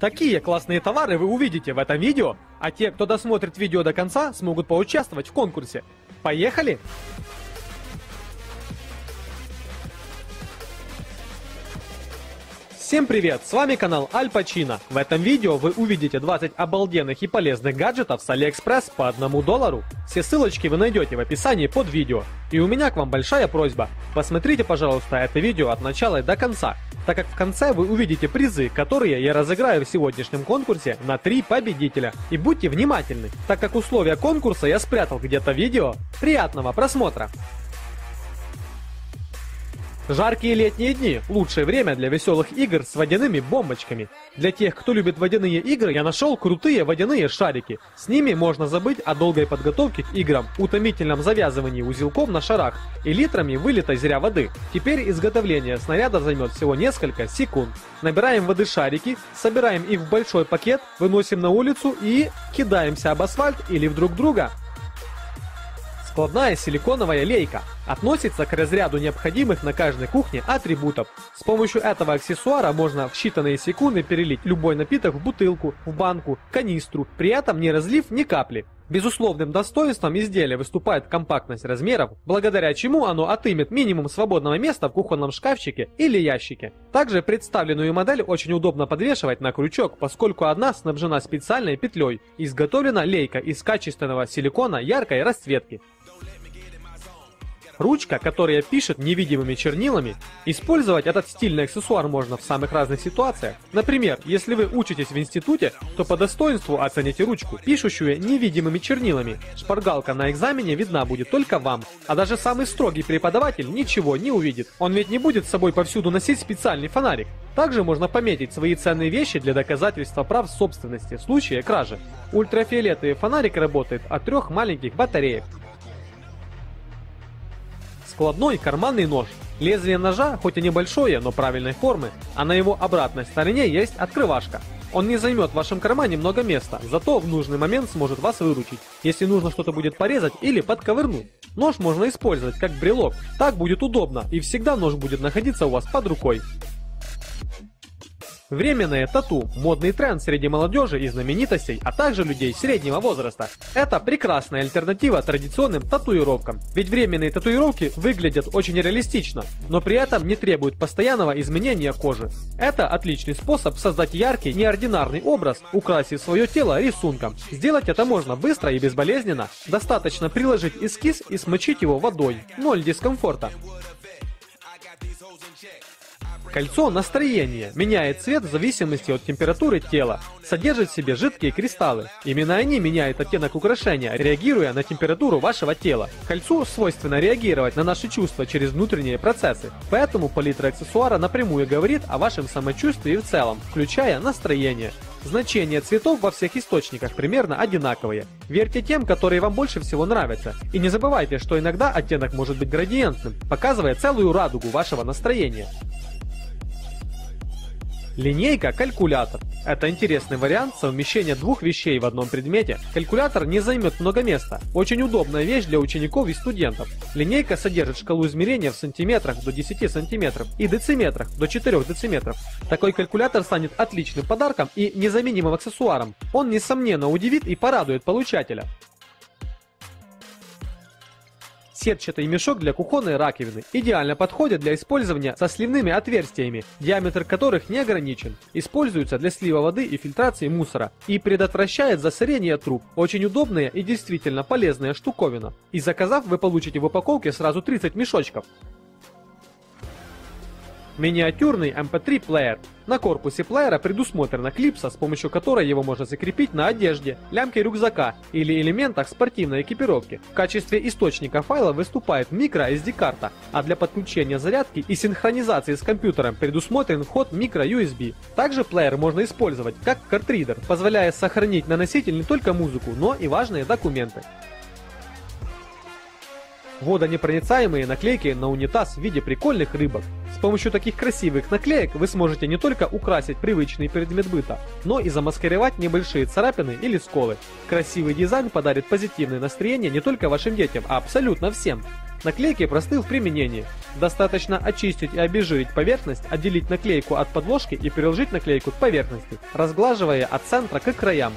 Такие классные товары вы увидите в этом видео, а те, кто досмотрит видео до конца, смогут поучаствовать в конкурсе. Поехали! Всем привет, с вами канал Аль Пачино. В этом видео вы увидите 20 обалденных и полезных гаджетов с Алиэкспресс по 1 доллару. Все ссылочки вы найдете в описании под видео. И у меня к вам большая просьба. Посмотрите, пожалуйста, это видео от начала и до конца, так как в конце вы увидите призы, которые я разыграю в сегодняшнем конкурсе на 3 победителя. И будьте внимательны, так как условия конкурса я спрятал где-то видео. Приятного просмотра! Жаркие летние дни – лучшее время для веселых игр с водяными бомбочками. Для тех, кто любит водяные игры, я нашел крутые водяные шарики. С ними можно забыть о долгой подготовке к играм, утомительном завязывании узелков на шарах и литрами вылитой зря воды. Теперь изготовление снаряда займет всего несколько секунд. Набираем воды шарики, собираем их в большой пакет, выносим на улицу и кидаемся об асфальт или в друг друга. Складная силиконовая лейка относится к разряду необходимых на каждой кухне атрибутов. С помощью этого аксессуара можно в считанные секунды перелить любой напиток в бутылку, в банку, канистру, при этом не разлив ни капли. Безусловным достоинством изделия выступает компактность размеров, благодаря чему оно отымет минимум свободного места в кухонном шкафчике или ящике. Также представленную модель очень удобно подвешивать на крючок, поскольку одна снабжена специальной петлей. Изготовлена лейка из качественного силикона яркой расцветки. Ручка, которая пишет невидимыми чернилами. Использовать этот стильный аксессуар можно в самых разных ситуациях. Например, если вы учитесь в институте, то по достоинству оцените ручку, пишущую невидимыми чернилами. Шпаргалка на экзамене видна будет только вам, а даже самый строгий преподаватель ничего не увидит. Он ведь не будет с собой повсюду носить специальный фонарик. Также можно пометить свои ценные вещи для доказательства прав собственности в случае кражи. Ультрафиолетовый фонарик работает от трех маленьких батареек. Складной карманный нож. Лезвие ножа, хоть и небольшое, но правильной формы, а на его обратной стороне есть открывашка. Он не займет в вашем кармане много места, зато в нужный момент сможет вас выручить, если нужно что-то будет порезать или подковырнуть. Нож можно использовать как брелок, так будет удобно и всегда нож будет находиться у вас под рукой. Временное тату – модный тренд среди молодежи и знаменитостей, а также людей среднего возраста. Это прекрасная альтернатива традиционным татуировкам, ведь временные татуировки выглядят очень реалистично, но при этом не требуют постоянного изменения кожи. Это отличный способ создать яркий, неординарный образ, украсив свое тело рисунком. Сделать это можно быстро и безболезненно. Достаточно приложить эскиз и смочить его водой. Ноль дискомфорта. Кольцо настроения меняет цвет в зависимости от температуры тела, содержит в себе жидкие кристаллы. Именно они меняют оттенок украшения, реагируя на температуру вашего тела. Кольцу свойственно реагировать на наши чувства через внутренние процессы, поэтому палитра аксессуара напрямую говорит о вашем самочувствии в целом, включая настроение. Значения цветов во всех источниках примерно одинаковые. Верьте тем, которые вам больше всего нравятся. И не забывайте, что иногда оттенок может быть градиентным, показывая целую радугу вашего настроения. Линейка-калькулятор. Это интересный вариант совмещения двух вещей в одном предмете. Калькулятор не займет много места. Очень удобная вещь для учеников и студентов. Линейка содержит шкалу измерения в сантиметрах до 10 сантиметров и дециметрах до 4 дециметров. Такой калькулятор станет отличным подарком и незаменимым аксессуаром. Он несомненно удивит и порадует получателя. Сетчатый мешок для кухонной раковины идеально подходит для использования со сливными отверстиями, диаметр которых не ограничен. Используется для слива воды и фильтрации мусора и предотвращает засорение труб. Очень удобная и действительно полезная штуковина. И заказав, вы получите в упаковке сразу 30 мешочков. Миниатюрный MP3 плеер. На корпусе плеера предусмотрена клипса, с помощью которой его можно закрепить на одежде, лямке рюкзака или элементах спортивной экипировки. В качестве источника файла выступает microSD карта, а для подключения зарядки и синхронизации с компьютером предусмотрен вход microUSB. Также плеер можно использовать как картридер, позволяя сохранить на носитель не только музыку, но и важные документы. Водонепроницаемые наклейки на унитаз в виде прикольных рыбок. С помощью таких красивых наклеек вы сможете не только украсить привычный предмет быта, но и замаскировать небольшие царапины или сколы. Красивый дизайн подарит позитивное настроение не только вашим детям, а абсолютно всем. Наклейки просты в применении. Достаточно очистить и обезжирить поверхность, отделить наклейку от подложки и приложить наклейку к поверхности, разглаживая от центра к краям.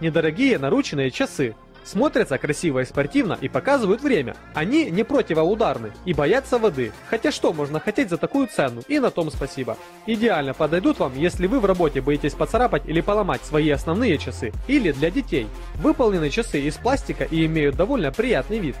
Недорогие наручные часы. Смотрятся красиво и спортивно и показывают время. Они не противоударны и боятся воды. Хотя что можно хотеть за такую цену? И на том спасибо. Идеально подойдут вам, если вы в работе боитесь поцарапать или поломать свои основные часы. Или для детей. Выполнены часы из пластика и имеют довольно приятный вид.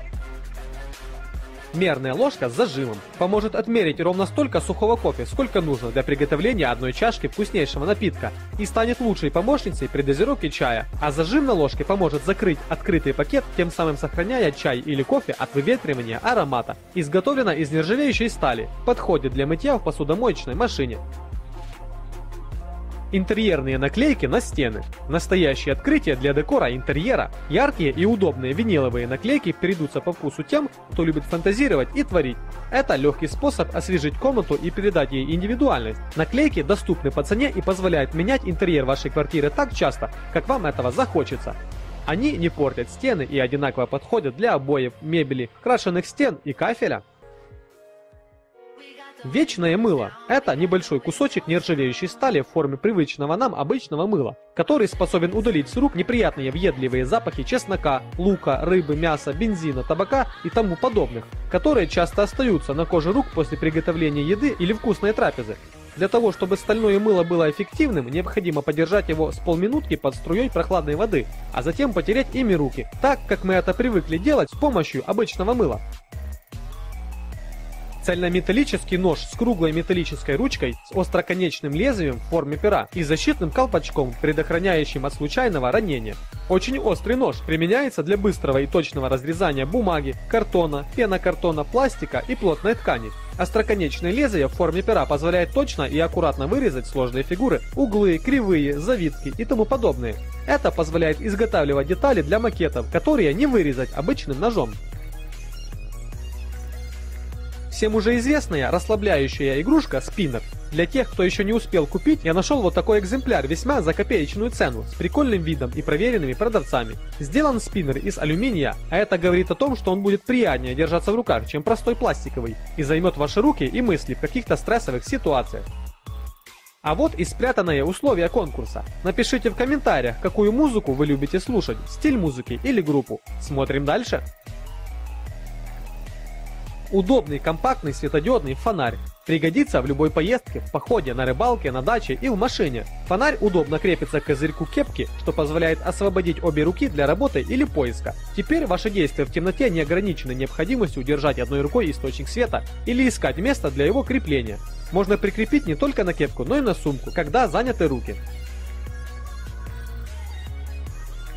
Мерная ложка с зажимом поможет отмерить ровно столько сухого кофе, сколько нужно для приготовления одной чашки вкуснейшего напитка и станет лучшей помощницей при дозировке чая, а зажим на ложке поможет закрыть открытый пакет, тем самым сохраняя чай или кофе от выветривания аромата. Изготовлена из нержавеющей стали, подходит для мытья в посудомоечной машине. Интерьерные наклейки на стены. Настоящее открытие для декора интерьера. Яркие и удобные виниловые наклейки перейдутся по вкусу тем, кто любит фантазировать и творить. Это легкий способ освежить комнату и передать ей индивидуальность. Наклейки доступны по цене и позволяют менять интерьер вашей квартиры так часто, как вам этого захочется. Они не портят стены и одинаково подходят для обоев, мебели, крашеных стен и кафеля. Вечное мыло – это небольшой кусочек нержавеющей стали в форме привычного нам обычного мыла, который способен удалить с рук неприятные въедливые запахи чеснока, лука, рыбы, мяса, бензина, табака и тому подобных, которые часто остаются на коже рук после приготовления еды или вкусной трапезы. Для того, чтобы стальное мыло было эффективным, необходимо подержать его с полминутки под струей прохладной воды, а затем потереть ими руки, так как мы это привыкли делать с помощью обычного мыла. Цельнометаллический нож с круглой металлической ручкой, с остроконечным лезвием в форме пера и защитным колпачком, предохраняющим от случайного ранения. Очень острый нож применяется для быстрого и точного разрезания бумаги, картона, пенокартона, пластика и плотной ткани. Остроконечное лезвие в форме пера позволяет точно и аккуратно вырезать сложные фигуры, углы, кривые, завитки и тому подобное. Это позволяет изготавливать детали для макетов, которые не вырезать обычным ножом. Всем уже известная расслабляющая игрушка спиннер. Для тех, кто еще не успел купить, я нашел вот такой экземпляр весьма за копеечную цену, с прикольным видом и проверенными продавцами. Сделан спиннер из алюминия, а это говорит о том, что он будет приятнее держаться в руках, чем простой пластиковый, и займет ваши руки и мысли в каких-то стрессовых ситуациях. А вот и спрятанные условия конкурса. Напишите в комментариях, какую музыку вы любите слушать, стиль музыки или группу. Смотрим дальше. Удобный компактный светодиодный фонарь. Пригодится в любой поездке, в походе, на рыбалке, на даче и в машине. Фонарь удобно крепится к козырьку кепки, что позволяет освободить обе руки для работы или поиска. Теперь ваши действия в темноте не ограничены необходимостью удержать одной рукой источник света или искать место для его крепления. Можно прикрепить не только на кепку, но и на сумку, когда заняты руки.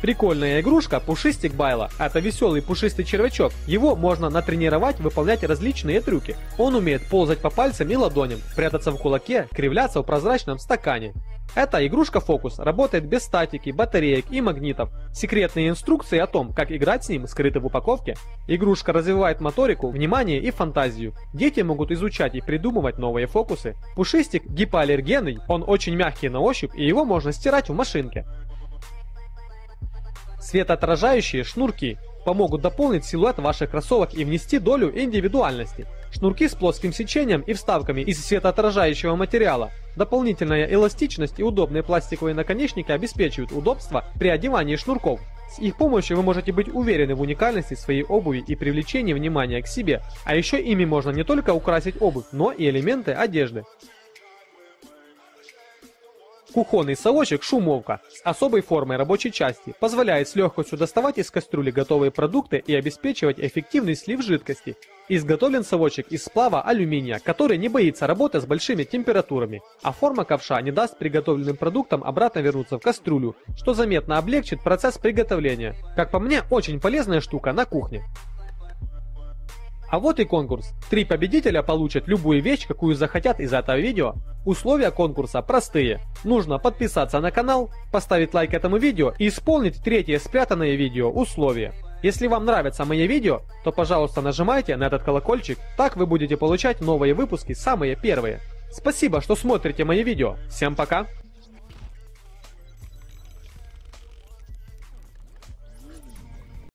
Прикольная игрушка Пушистик Байла. Это веселый пушистый червячок. Его можно натренировать выполнять различные трюки. Он умеет ползать по пальцам и ладоням, прятаться в кулаке, кривляться в прозрачном стакане. Эта игрушка-фокус работает без статики, батареек и магнитов. Секретные инструкции о том, как играть с ним, скрыты в упаковке. Игрушка развивает моторику, внимание и фантазию. Дети могут изучать и придумывать новые фокусы. Пушистик гипоаллергенный, он очень мягкий на ощупь и его можно стирать в машинке. Светоотражающие шнурки помогут дополнить силуэт ваших кроссовок и внести долю индивидуальности. Шнурки с плоским сечением и вставками из светоотражающего материала. Дополнительная эластичность и удобные пластиковые наконечники обеспечивают удобство при одевании шнурков. С их помощью вы можете быть уверены в уникальности своей обуви и привлечении внимания к себе. А еще ими можно не только украсить обувь, но и элементы одежды. Кухонный совочек шумовка с особой формой рабочей части позволяет с легкостью доставать из кастрюли готовые продукты и обеспечивать эффективный слив жидкости. Изготовлен совочек из сплава алюминия, который не боится работы с большими температурами, а форма ковша не даст приготовленным продуктам обратно вернуться в кастрюлю, что заметно облегчит процесс приготовления. Как по мне, очень полезная штука на кухне. А вот и конкурс. Три победителя получат любую вещь, какую захотят из этого видео. Условия конкурса простые. Нужно подписаться на канал, поставить лайк этому видео и исполнить третье спрятанное видео условие. Если вам нравятся мои видео, то пожалуйста нажимайте на этот колокольчик, так вы будете получать новые выпуски самые первые. Спасибо, что смотрите мои видео. Всем пока!